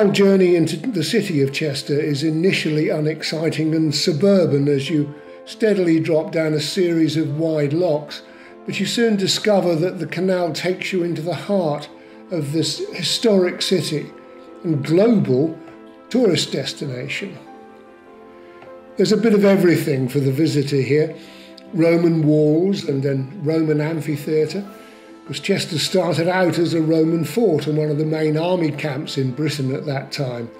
Our journey into the city of Chester is initially unexciting and suburban as you steadily drop down a series of wide locks, but you soon discover that the canal takes you into the heart of this historic city and global tourist destination. There's a bit of everything for the visitor here Roman walls and then Roman amphitheatre because Chester started out as a Roman fort and one of the main army camps in Britain at that time.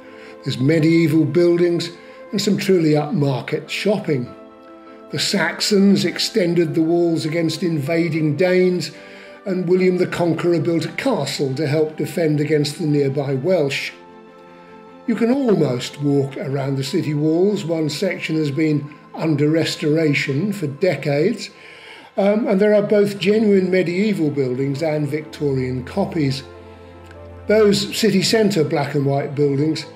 There's medieval buildings and some truly upmarket shopping. The Saxons extended the walls against invading Danes, and William the Conqueror built a castle to help defend against the nearby Welsh. You can almost walk around the city walls. One section has been under restoration for decades, um, and there are both genuine medieval buildings and Victorian copies. Those city centre black and white buildings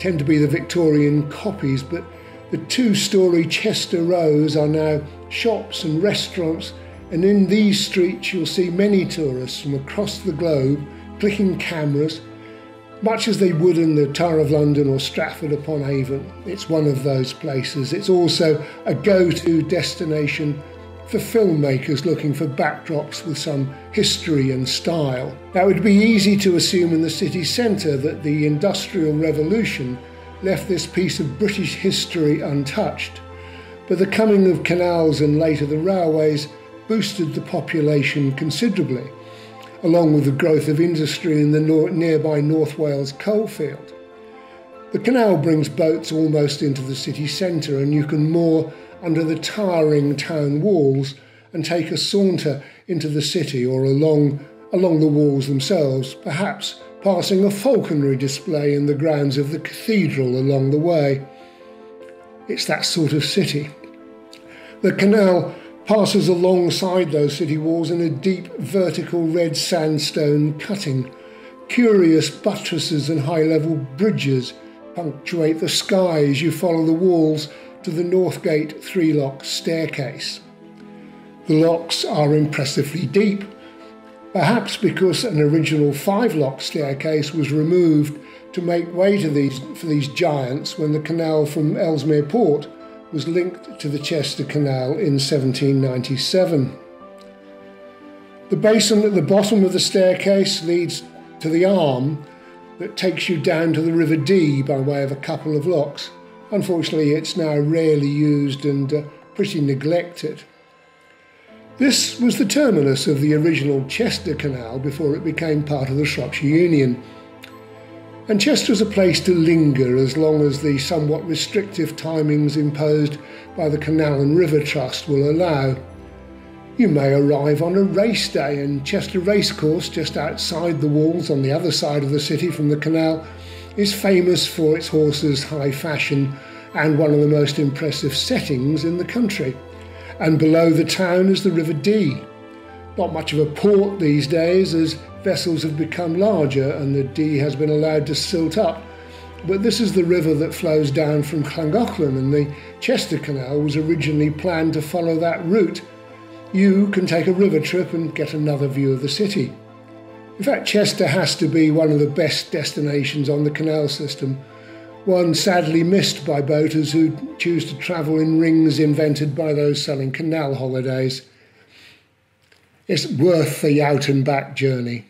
tend to be the Victorian copies, but the two story Chester Rows are now shops and restaurants, and in these streets you'll see many tourists from across the globe clicking cameras, much as they would in the Tower of London or Stratford upon Avon. It's one of those places. It's also a go to destination for filmmakers looking for backdrops with some history and style. Now, it would be easy to assume in the city centre that the Industrial Revolution left this piece of British history untouched, but the coming of canals and later the railways boosted the population considerably, along with the growth of industry in the nearby North Wales coalfield. The canal brings boats almost into the city centre, and you can moor under the towering town walls and take a saunter into the city or along, along the walls themselves, perhaps passing a falconry display in the grounds of the cathedral along the way. It's that sort of city. The canal passes alongside those city walls in a deep vertical red sandstone cutting. Curious buttresses and high level bridges punctuate the sky as you follow the walls to the North Gate three lock staircase. The locks are impressively deep, perhaps because an original five lock staircase was removed to make way to these, for these giants when the canal from Ellesmere Port was linked to the Chester Canal in 1797. The basin at the bottom of the staircase leads to the arm that takes you down to the River Dee by way of a couple of locks. Unfortunately, it's now rarely used and uh, pretty neglected. This was the terminus of the original Chester Canal before it became part of the Shropshire Union. And Chester is a place to linger as long as the somewhat restrictive timings imposed by the Canal and River Trust will allow. You may arrive on a race day, and Chester Racecourse, just outside the walls on the other side of the city from the canal, is famous for its horses' high fashion and one of the most impressive settings in the country. And below the town is the River Dee. Not much of a port these days as vessels have become larger and the Dee has been allowed to silt up. But this is the river that flows down from Llangollen, and the Chester Canal was originally planned to follow that route. You can take a river trip and get another view of the city. In fact, Chester has to be one of the best destinations on the canal system, one sadly missed by boaters who choose to travel in rings invented by those selling canal holidays. It's worth the out and back journey.